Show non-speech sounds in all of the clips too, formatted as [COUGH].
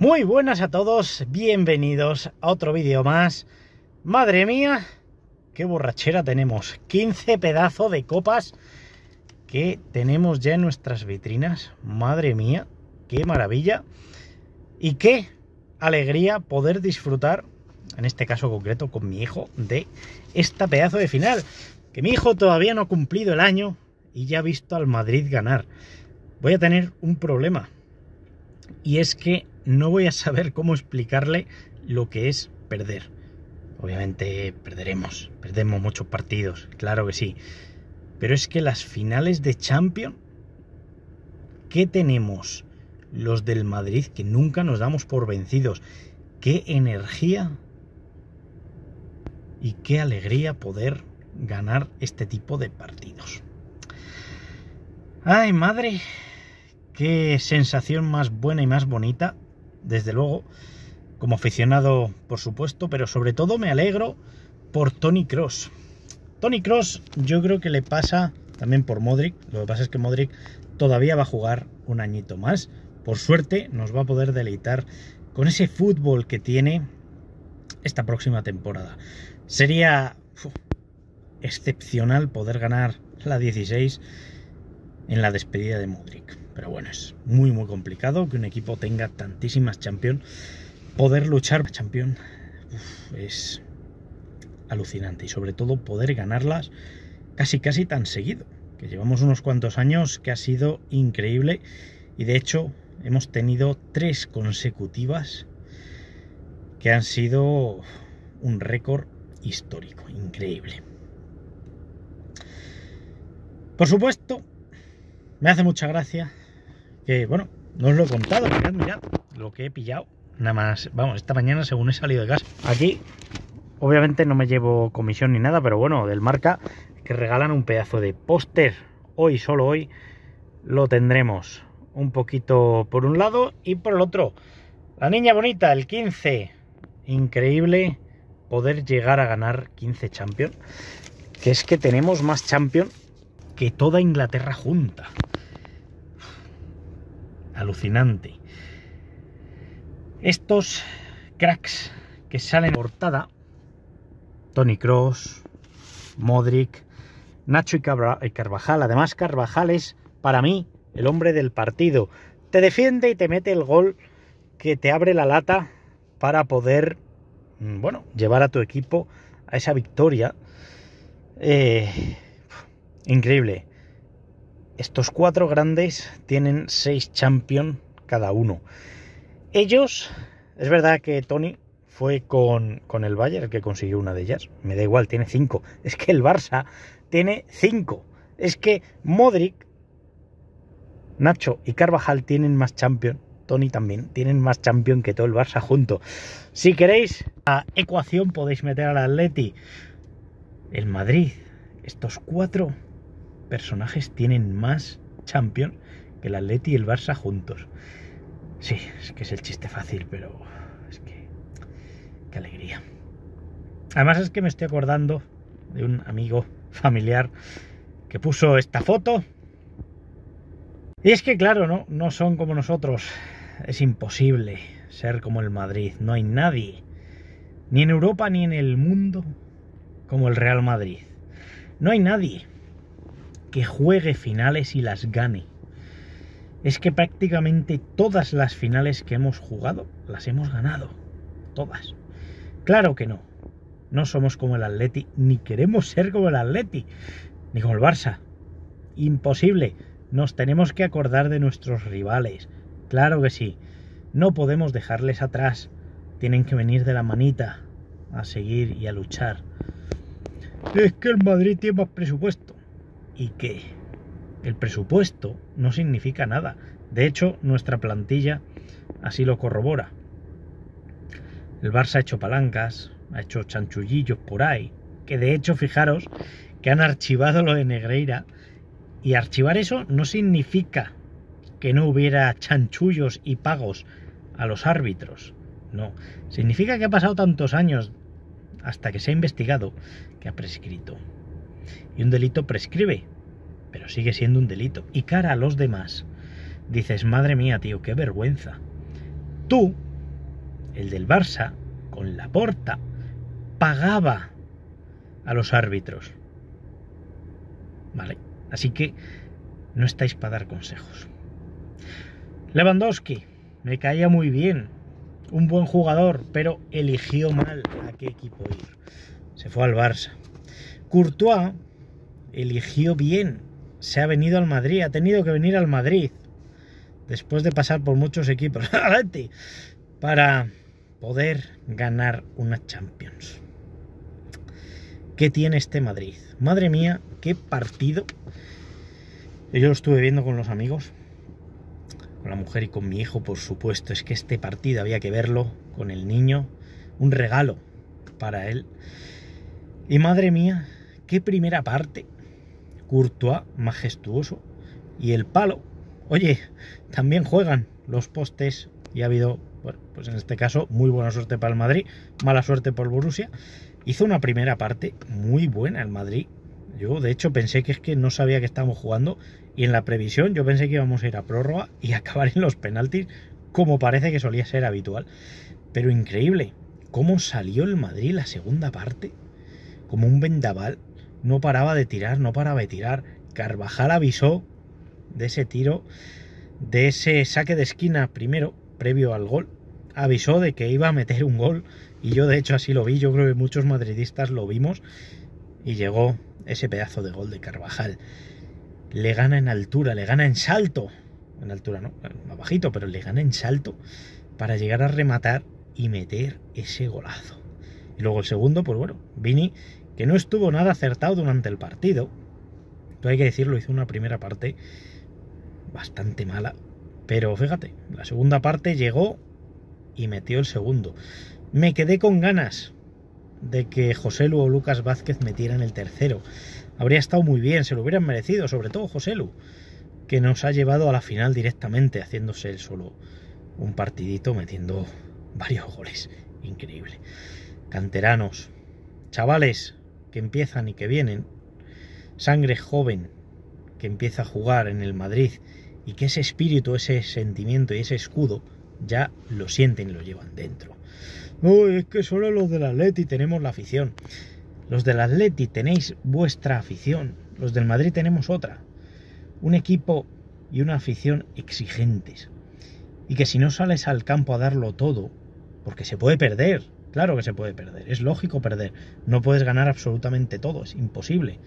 Muy buenas a todos, bienvenidos a otro vídeo más. Madre mía, qué borrachera tenemos. 15 pedazos de copas que tenemos ya en nuestras vitrinas. Madre mía, qué maravilla. Y qué alegría poder disfrutar, en este caso concreto con mi hijo, de esta pedazo de final. Que mi hijo todavía no ha cumplido el año y ya ha visto al Madrid ganar. Voy a tener un problema. Y es que no voy a saber cómo explicarle lo que es perder. Obviamente perderemos, perdemos muchos partidos, claro que sí. Pero es que las finales de Champions, ¿qué tenemos los del Madrid que nunca nos damos por vencidos? ¿Qué energía y qué alegría poder ganar este tipo de partidos? Ay, madre, qué sensación más buena y más bonita desde luego, como aficionado, por supuesto, pero sobre todo me alegro por Tony Cross. Tony Cross yo creo que le pasa también por Modric, lo que pasa es que Modric todavía va a jugar un añito más. Por suerte nos va a poder deleitar con ese fútbol que tiene esta próxima temporada. Sería excepcional poder ganar la 16 en la despedida de Modric. Pero bueno, es muy muy complicado que un equipo tenga tantísimas Champions. Poder luchar por Champions es alucinante y sobre todo poder ganarlas casi casi tan seguido. Que llevamos unos cuantos años que ha sido increíble y de hecho hemos tenido tres consecutivas que han sido un récord histórico, increíble. Por supuesto, me hace mucha gracia que bueno, no os lo he contado, mirad, mirad lo que he pillado. Nada más, vamos, esta mañana según he salido de casa. Aquí, obviamente no me llevo comisión ni nada, pero bueno, del marca, que regalan un pedazo de póster. Hoy, solo hoy, lo tendremos. Un poquito por un lado y por el otro. La niña bonita, el 15. Increíble poder llegar a ganar 15 Champions. Que es que tenemos más Champions que toda Inglaterra junta alucinante. Estos cracks que salen portada, Tony Cross, Modric, Nacho y Carvajal. Además, Carvajal es para mí el hombre del partido. Te defiende y te mete el gol que te abre la lata para poder, mm, bueno, llevar a tu equipo a esa victoria. Eh, increíble. Estos cuatro grandes tienen seis champions cada uno. Ellos, es verdad que Tony fue con, con, el Bayern el que consiguió una de ellas. Me da igual, tiene cinco. [LAUGHS] Es que el Barça tiene cinco. Es que Modric, Nacho y Carvajal tienen más champions. Tony también tienen más champions que todo el Barça junto. Si queréis la ecuación podéis meter al Atleti. El Madrid. Estos cuatro personajes tienen más Champions que el Atleti y el Barça juntos. Sí, es que es el chiste fácil, pero es que... ¡Qué alegría! Además es que me estoy acordando de un amigo familiar que puso esta foto. Y es que claro, ¿no? No son como nosotros. Es imposible ser como el Madrid. No hay nadie, ni en Europa ni en el mundo, como el Real Madrid. No hay nadie que juegue finales y las gane. Es que prácticamente todas las finales que hemos jugado las hemos ganado. Todas. Claro que no. No somos como el Atleti, ni queremos ser como el Atleti, ni como el Barça. Imposible. Nos tenemos que acordar de nuestros rivales. Claro que sí. No podemos dejarles atrás. Tienen que venir de la manita a seguir y a luchar. Es que el Madrid tiene más presupuesto y que el presupuesto no significa nada. De hecho, nuestra plantilla así lo corrobora. El Barça ha hecho palancas, ha hecho chanchullillos por ahí, que de hecho, fijaros que han archivado lo de Negreira y archivar eso no significa que no hubiera chanchullos y pagos a los árbitros. No, significa que ha pasado tantos años hasta que se ha investigado que ha prescrito. Y un delito prescribe, pero sigue siendo un delito. Y cara a los demás, dices, madre mía, tío, qué vergüenza. Tú el del Barça, con la porta, pagaba a los árbitros. ¿Vale? Así que no estáis para dar consejos. Lewandowski, me caía muy bien, un buen jugador, pero eligió mal a qué equipo ir. Se fue al Barça. Courtois eligió bien, se ha venido al Madrid, ha tenido que venir al Madrid, después de pasar por muchos equipos, [LAUGHS] para poder ganar una Champions. ¿Qué tiene este Madrid? Madre mía, qué partido. Yo lo estuve viendo con los amigos, con la mujer y con mi hijo, por supuesto. Es que este partido había que verlo con el niño, un regalo para él. Y madre mía, qué primera parte. Courtois, majestuoso. Y el palo. Oye, también juegan los postes y ha habido, bueno, pues en este caso, muy buena suerte para el Madrid, mala suerte por Borussia Hizo una primera parte muy buena el Madrid. Yo, de hecho, pensé que es que no sabía que estábamos jugando y en la previsión yo pensé que íbamos a ir a prórroga [LAUGHS] y acabar en los penaltis como parece que solía ser habitual. Pero increíble, cómo salió el Madrid la segunda parte, como un vendaval. No paraba de tirar, no paraba de tirar. Carvajal avisó de ese tiro, de ese saque de esquina primero, previo al gol. Avisó de que iba a meter un gol y yo de hecho así lo vi, yo creo que muchos madridistas lo vimos y llegó ese pedazo de gol de Carvajal. Le gana en altura, le gana en salto. En altura no, más bajito, pero le gana en salto para llegar a rematar y meter ese golazo. Y luego el segundo, pues bueno, Vini, que no estuvo nada acertado durante el partido. Pero hay que decirlo, hizo una primera parte bastante mala. Pero fíjate, la segunda parte llegó y metió el segundo. Me quedé con ganas de que José Lu o Lucas Vázquez metieran el tercero. Habría estado muy bien, se lo hubieran merecido, sobre todo José Lu, que nos ha llevado a la final directamente, haciéndose él solo un partidito, metiendo varios goles. Increíble. Canteranos, chavales que empiezan y que vienen, sangre joven que empieza a jugar en el Madrid y que ese espíritu, ese sentimiento y ese escudo ya lo sienten y lo llevan dentro. No, es que solo los del Atleti tenemos la afición. Los del Atleti tenéis vuestra afición. Los del Madrid tenemos otra. Un equipo y una afición exigentes. Y que si no sales al campo a darlo todo, porque se puede perder, claro que se puede perder, es lógico perder. No puedes ganar absolutamente todo, es imposible.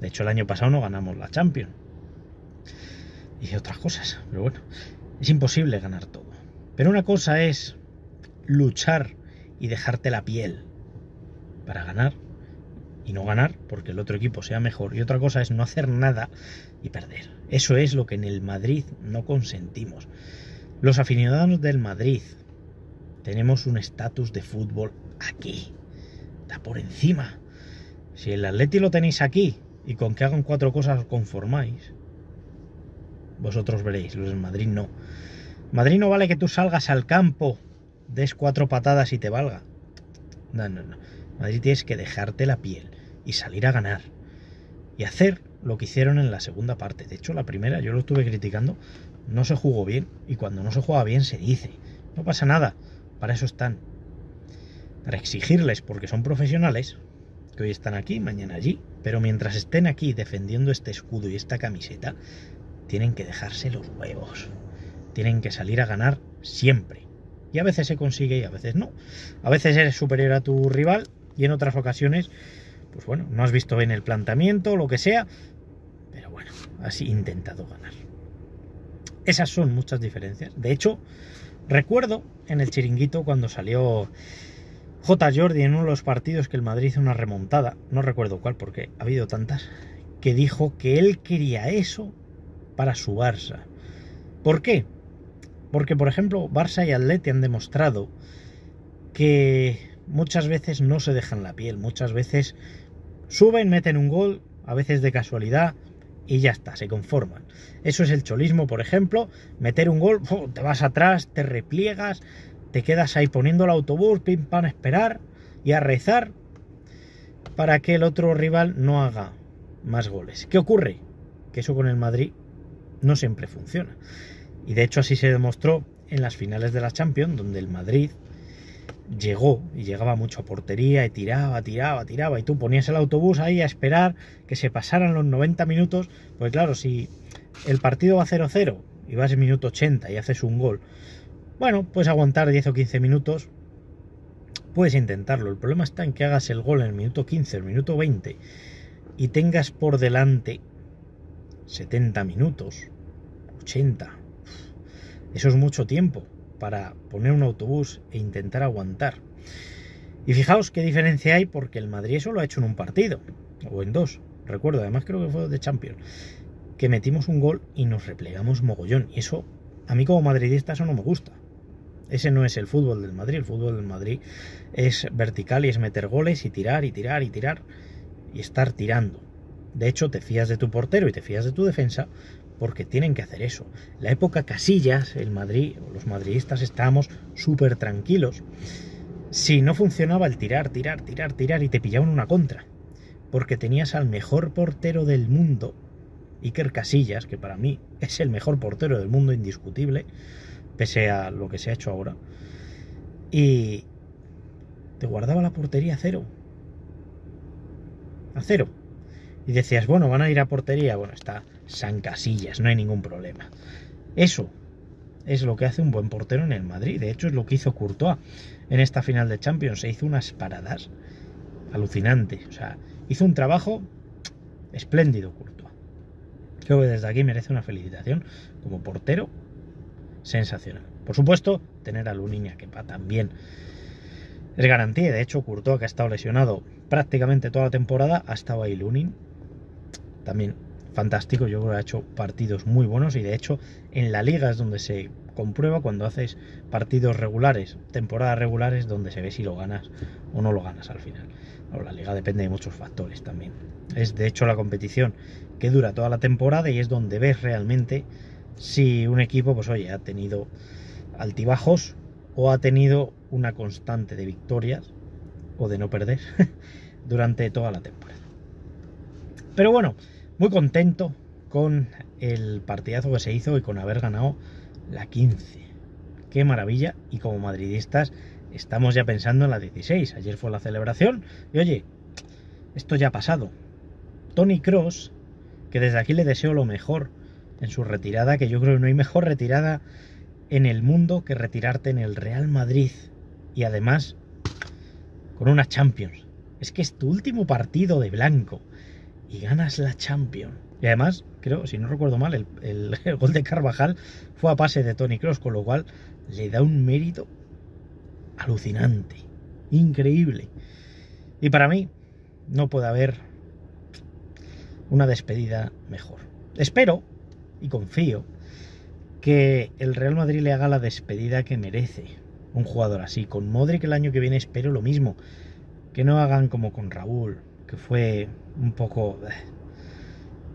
De hecho, el año pasado no ganamos la Champions. Y otras cosas, pero bueno, es imposible ganar todo. Pero una cosa es luchar y dejarte la piel para ganar y no ganar porque el otro equipo sea mejor. Y otra cosa es no hacer nada y perder. Eso es lo que en el Madrid no consentimos. Los aficionados del Madrid tenemos un estatus de fútbol aquí. Está por encima. Si el Atleti lo tenéis aquí y con que hagan cuatro cosas os conformáis, vosotros veréis, los del Madrid no. Madrid no vale que tú salgas al campo des cuatro patadas y te valga. No, no, no. Madrid tienes que dejarte la piel y salir a ganar. Y hacer lo que hicieron en la segunda parte. De hecho, la primera, yo lo estuve criticando, no se jugó bien. Y cuando no se juega bien, se dice. No pasa nada. Para eso están. Para exigirles, porque son profesionales, que hoy están aquí, mañana allí. Pero mientras estén aquí defendiendo este escudo y esta camiseta, tienen que dejarse los huevos. Tienen que salir a ganar siempre. Y a veces se consigue y a veces no. A veces eres superior a tu rival y en otras ocasiones, pues bueno, no has visto bien el planteamiento, lo que sea, pero bueno, has intentado ganar. Esas son muchas diferencias. De hecho, recuerdo en el chiringuito cuando salió J. Jordi en uno de los partidos que el Madrid hizo una remontada, no recuerdo cuál porque ha habido tantas, que dijo que él quería eso para su Barça. ¿Por qué? Porque, por ejemplo, Barça y Atleti han demostrado que muchas veces no se dejan la piel, muchas veces suben, meten un gol, a veces de casualidad, y ya está, se conforman. Eso es el cholismo, por ejemplo, meter un gol, te vas atrás, te repliegas, te quedas ahí poniendo el autobús, pim pam, a esperar y a rezar para que el otro rival no haga más goles. ¿Qué ocurre? Que eso con el Madrid no siempre funciona. Y de hecho así se demostró en las finales de la Champions, donde el Madrid llegó y llegaba mucho a portería y tiraba, tiraba, tiraba y tú ponías el autobús ahí a esperar que se pasaran los 90 minutos, pues claro, si el partido va 0-0 y vas en minuto 80 y haces un gol, bueno, puedes aguantar 10 o 15 minutos, puedes intentarlo. El problema está en que hagas el gol en el minuto 15, el minuto 20 y tengas por delante 70 minutos, 80. Eso es mucho tiempo para poner un autobús e intentar aguantar. Y fijaos qué diferencia hay porque el Madrid eso lo ha hecho en un partido, o en dos, recuerdo, además creo que fue de Champions, que metimos un gol y nos replegamos mogollón. Y eso, a mí como madridista, eso no me gusta. Ese no es el fútbol del Madrid, el fútbol del Madrid es vertical y es meter goles y tirar y tirar y tirar y estar tirando. De hecho, te fías de tu portero y te fías de tu defensa porque tienen que hacer eso. La época Casillas, el Madrid, los madridistas estábamos súper tranquilos. Si no funcionaba el tirar, tirar, tirar, tirar y te pillaban una contra, porque tenías al mejor portero del mundo, Iker Casillas, que para mí es el mejor portero del mundo indiscutible, pese a lo que se ha hecho ahora, y te guardaba la portería a cero. A cero. Y decías, bueno, van a ir a portería. Bueno, está San Casillas, no hay ningún problema. Eso es lo que hace un buen portero en el Madrid. De hecho, es lo que hizo Courtois en esta final de Champions. Se hizo unas paradas alucinantes. O sea, hizo un trabajo espléndido Courtois. Creo que desde aquí merece una felicitación como portero sensacional. Por supuesto, tener a Lunin que Kepa también es garantía. De hecho, Courtois, que ha estado lesionado prácticamente toda la temporada, ha estado ahí Lunin. También fantástico, yo creo que ha hecho partidos muy buenos y de hecho en la liga es donde se comprueba cuando haces partidos regulares, temporadas regulares, donde se ve si lo ganas o no lo ganas al final. la liga depende de muchos factores también. Es de hecho la competición que dura toda la temporada y es donde ves realmente si un equipo, pues oye, ha tenido altibajos o ha tenido una constante de victorias o de no perder [LAUGHS] durante toda la temporada. Pero bueno, muy contento con el partidazo que se hizo y con haber ganado la 15. Qué maravilla y como madridistas estamos ya pensando en la 16. Ayer fue la celebración y oye, esto ya ha pasado. Tony Cross, que desde aquí le deseo lo mejor en su retirada, que yo creo que no hay mejor retirada en el mundo que retirarte en el Real Madrid y además con una Champions. Es que es tu último partido de blanco y ganas la Champions. Y además, creo, si no recuerdo mal, el, [LAUGHS] gol de Carvajal fue a pase de Tony Cross, con lo cual le da un mérito alucinante, increíble. Y para mí no puede haber una despedida mejor. Espero y confío que el Real Madrid le haga la despedida que merece un jugador así. Con Modric el año que viene espero lo mismo. Que no hagan como con Raúl, que fue un poco... Eh,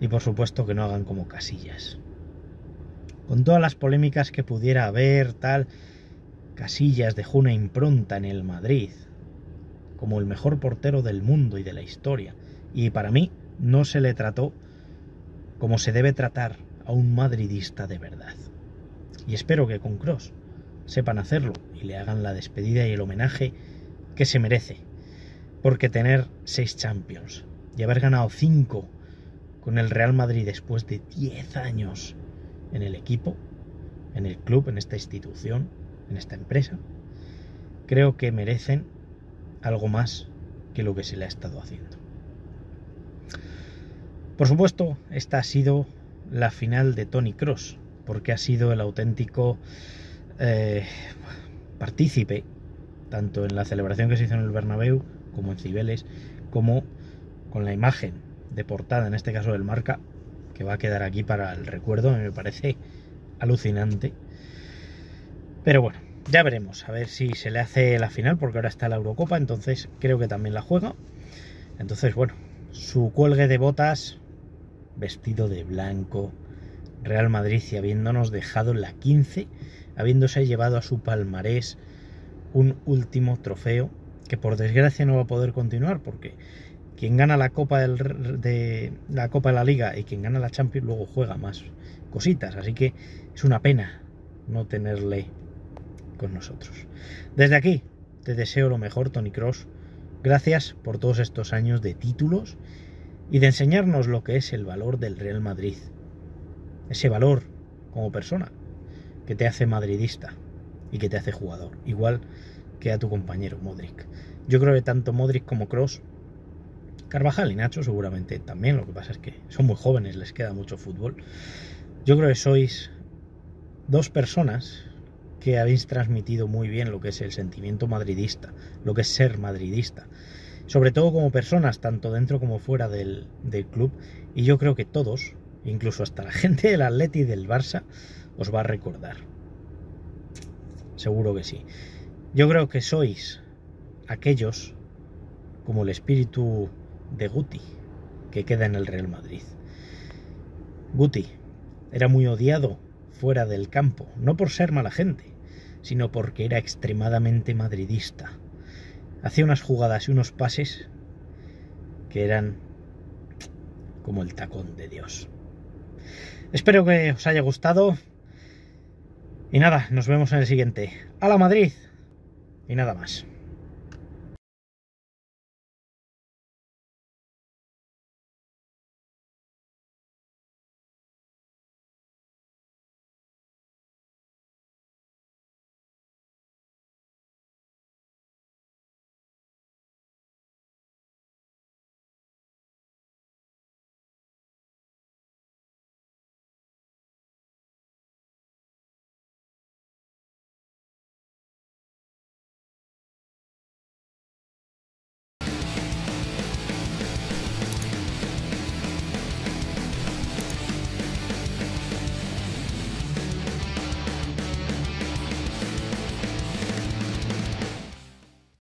y por supuesto que no hagan como Casillas. Con todas las polémicas que pudiera haber, tal, Casillas dejó una impronta en el Madrid como el mejor portero del mundo y de la historia. Y para mí no se le trató como se debe tratar a un madridista de verdad. Y espero que con Cross sepan hacerlo y le hagan la despedida y el homenaje que se merece. Porque tener seis Champions y haber ganado cinco con el Real Madrid después de diez años en el equipo, en el club, en esta institución, en esta empresa, creo que merecen algo más que lo que se le ha estado haciendo. Por supuesto, esta ha sido la final de Tony Cross, porque ha sido el auténtico eh, partícipe, tanto en la celebración que se hizo en el Bernabéu, como en Cibeles, como con la imagen de portada, en este caso del marca, que va a quedar aquí para el recuerdo, me parece alucinante. Pero bueno, ya veremos, a ver si se le hace la final, porque ahora está la Eurocopa, entonces creo que también la juega. Entonces, bueno, su cuelgue de botas vestido de blanco, Real Madrid y habiéndonos dejado la 15, habiéndose llevado a su palmarés un último trofeo que por desgracia no va a poder continuar porque quien gana la Copa de la Copa de la Liga y quien gana la Champions luego juega más cositas, así que es una pena no tenerle con nosotros. Desde aquí, te deseo lo mejor, Tony Cross. Gracias por todos estos años de títulos y de enseñarnos lo que es el valor del Real Madrid. Ese valor como persona que te hace madridista y que te hace jugador, igual que a tu compañero Modric. Yo creo que tanto Modric como Cross, Carvajal y Nacho seguramente también, lo que pasa es que son muy jóvenes, les queda mucho fútbol. Yo creo que sois dos personas que habéis transmitido muy bien lo que es el sentimiento madridista, lo que es ser madridista, sobre todo como personas, tanto dentro como fuera del, del club, y yo creo que todos, incluso hasta la [LAUGHS] gente del Atleti y del Barça, os va a recordar. Seguro que sí. Yo creo que sois aquellos como el espíritu de Guti, que queda en el Real Madrid. Guti era muy odiado fuera del campo, no por ser mala gente, sino porque era extremadamente madridista. Hacía unas jugadas y unos pases que eran como el tacón de Dios. Espero que os haya gustado. Y nada, nos vemos en el siguiente. ¡A la Madrid! Y nada más.